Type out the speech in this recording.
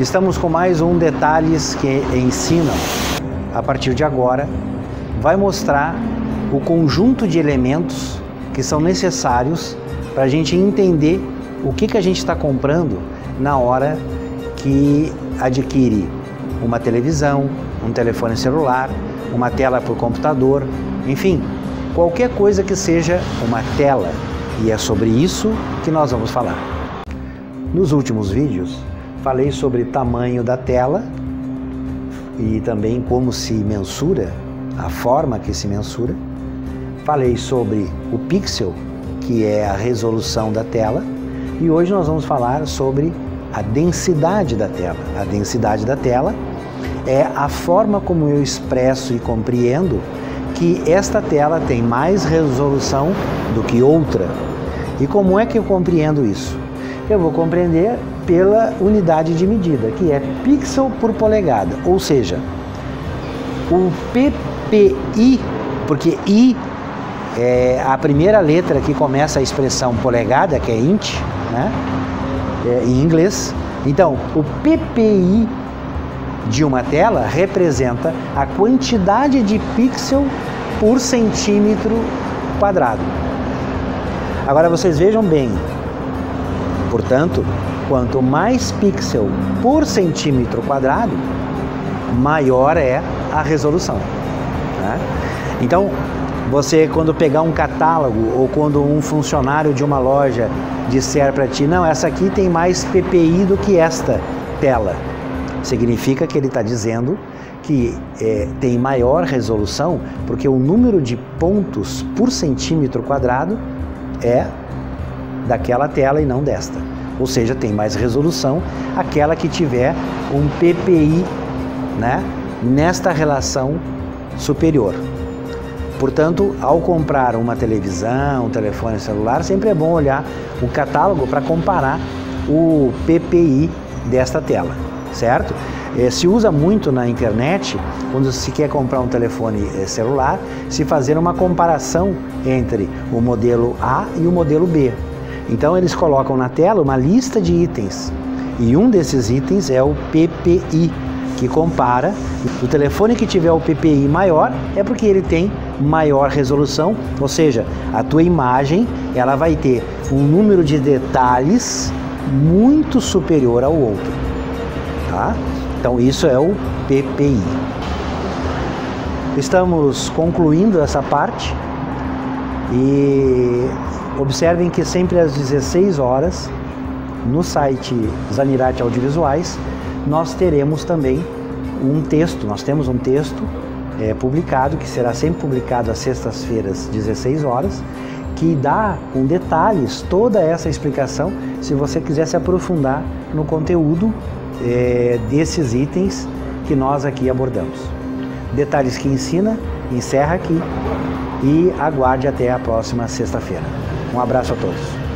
Estamos com mais um Detalhes que Ensinam. A partir de agora, vai mostrar o conjunto de elementos que são necessários para a gente entender o que, que a gente está comprando na hora que adquire uma televisão, um telefone celular, uma tela o computador, enfim, qualquer coisa que seja uma tela. E é sobre isso que nós vamos falar. Nos últimos vídeos, falei sobre tamanho da tela e também como se mensura, a forma que se mensura. Falei sobre o pixel, que é a resolução da tela, e hoje nós vamos falar sobre a densidade da tela. A densidade da tela é a forma como eu expresso e compreendo que esta tela tem mais resolução do que outra. E como é que eu compreendo isso? Eu vou compreender pela unidade de medida, que é pixel por polegada, ou seja, o PPI, porque I é a primeira letra que começa a expressão polegada, que é int, né? É, em inglês. Então, o PPI de uma tela representa a quantidade de pixel por centímetro quadrado. Agora vocês vejam bem, portanto, quanto mais pixel por centímetro quadrado, maior é a resolução. Né? Então, você quando pegar um catálogo ou quando um funcionário de uma loja disser para ti, não, essa aqui tem mais PPI do que esta tela, significa que ele está dizendo que é, tem maior resolução porque o número de pontos por centímetro quadrado é daquela tela e não desta. Ou seja, tem mais resolução aquela que tiver um PPI né, nesta relação superior. Portanto, ao comprar uma televisão, um telefone celular, sempre é bom olhar o catálogo para comparar o PPI desta tela, certo? É, se usa muito na internet, quando se quer comprar um telefone é, celular, se fazer uma comparação entre o modelo A e o modelo B. Então eles colocam na tela uma lista de itens e um desses itens é o PPI, que compara o telefone que tiver o PPI maior é porque ele tem maior resolução, ou seja, a tua imagem ela vai ter um número de detalhes muito superior ao outro, tá? Então isso é o PPI. Estamos concluindo essa parte e observem que sempre às 16 horas no site Zanirate Audiovisuais nós teremos também um texto, nós temos um texto é, publicado, que será sempre publicado às sextas-feiras, 16 horas, que dá com detalhes toda essa explicação, se você quiser se aprofundar no conteúdo é, desses itens que nós aqui abordamos. Detalhes que ensina, encerra aqui e aguarde até a próxima sexta-feira. Um abraço a todos.